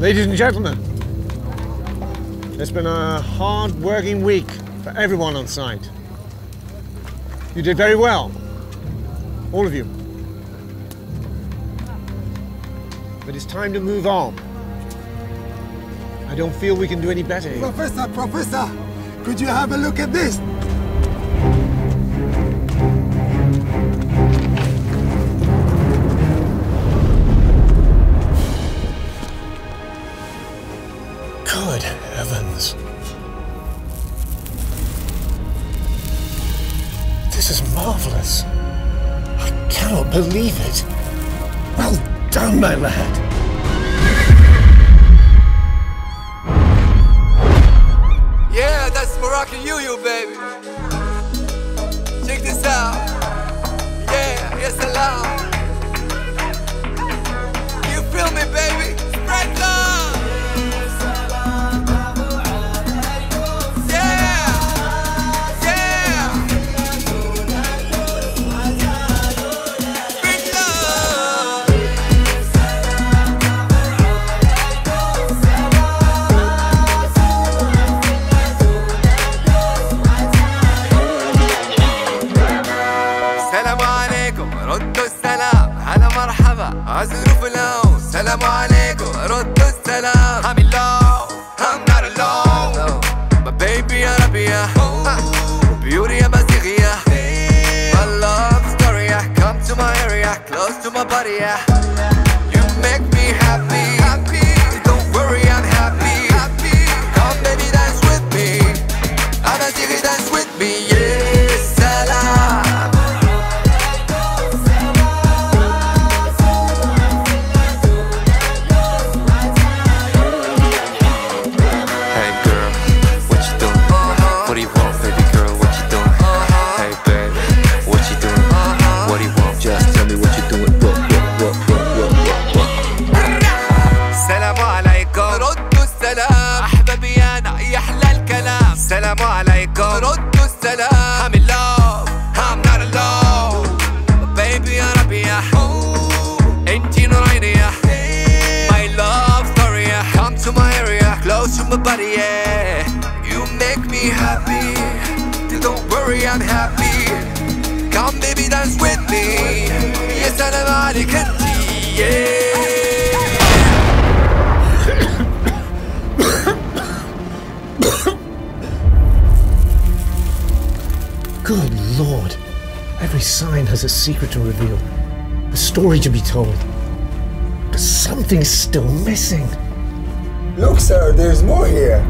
Ladies and gentlemen, it's been a hard working week for everyone on site. You did very well, all of you. But it's time to move on. I don't feel we can do any better. Professor, Professor, could you have a look at this? This is marvelous. I cannot believe it. Well done, my lad. اللون سلام عليكم ردوا السلام I'm in love I'm not alone My baby Arabia Beauty يا مزيغية My love story yeah. Come to my area Close to my body yeah ردوا السلام I'm in love I'm not alone baby يا ربيع انتي نوريني يا My love story yeah. Come to my area Close to my body yeah You make me happy Don't worry I'm happy Come baby dance with me يا سلام عليك انتي yeah Every sign has a secret to reveal, a story to be told. But something's still missing. Look, sir, there's more here.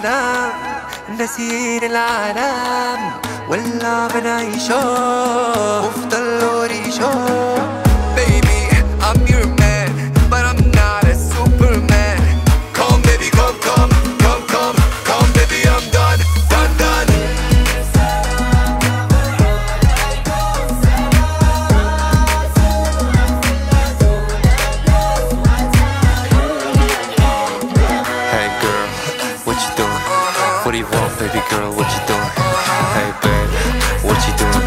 سلام نسير العالم ولا بنعيشه. What do you want, baby girl? What you doing? Hey, babe, what you doing?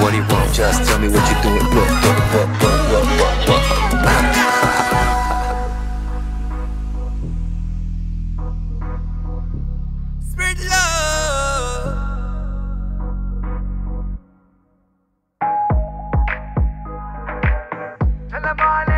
What do you want? Just tell me what you doing. Look, look, look, look, look, look, look. Spread love. Tell them all.